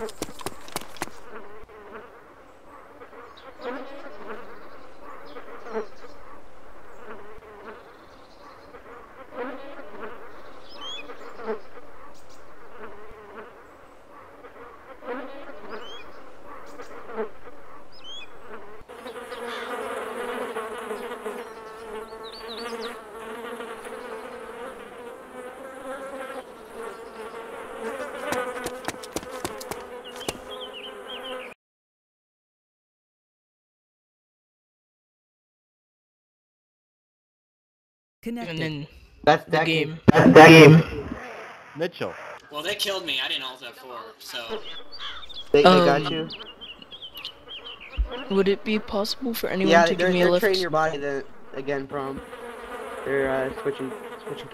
and Connected. then That's the that game. That's that game. Mitchell. Well, they killed me. I didn't alt F4, so They, they Um, got you. Would it be possible for anyone Yeah, to they're, give me a lift? Yeah, they're lift? trading your body then again from. They're uh, switching switching.